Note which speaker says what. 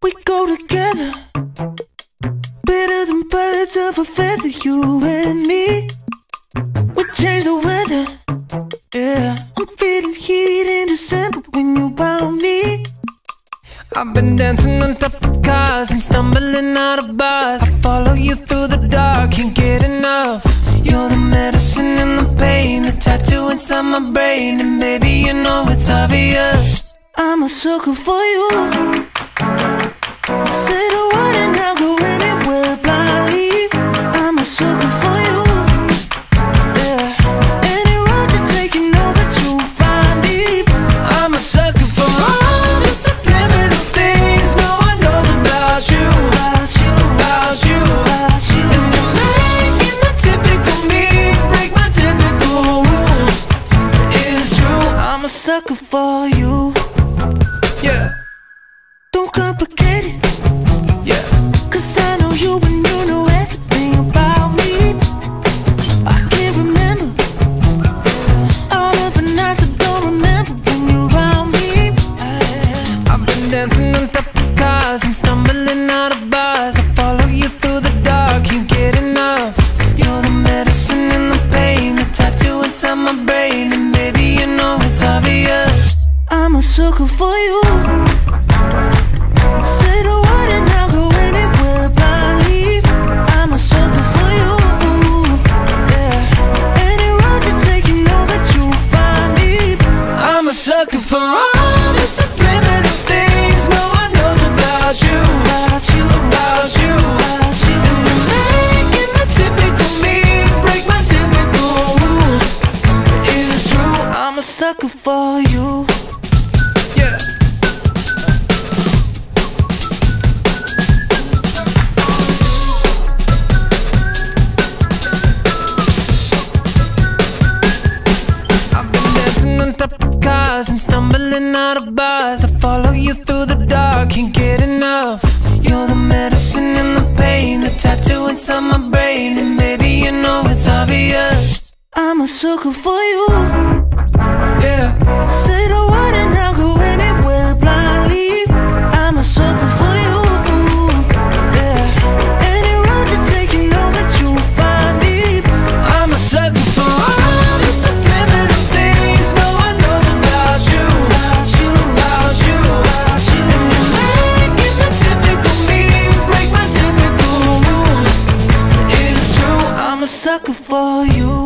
Speaker 1: We go together, better than birds of a feather, you and me. We change the weather, yeah. I'm feeling heat in December when you found me. I've been dancing on top of cars and stumbling out of bars. I follow you through the dark, can't get enough. You're the medicine and the pain, the tattoo inside my brain, and baby you know it's obvious. I'm a sucker for you. Sucker for you. Yeah. Any road you dancing on top of cars and stumbling out of bars. I follow you through the dark, can't get enough. You're the medicine and the pain, the tattoo inside my brain, and baby you know it's obvious. I'm a sucker for you. Say I'll go anywhere blindly. I'm a sucker for you. Yeah. Any road you take, you know that you'll find me. I'm a sucker for all sucker for you. Yeah. I've been dancing on top of cars and stumbling out of bars. I follow you through the dark, can't get enough. You're the medicine and the pain, the tattoo inside my brain, and baby you know it's obvious. I'm a sucker for you. sucker for you.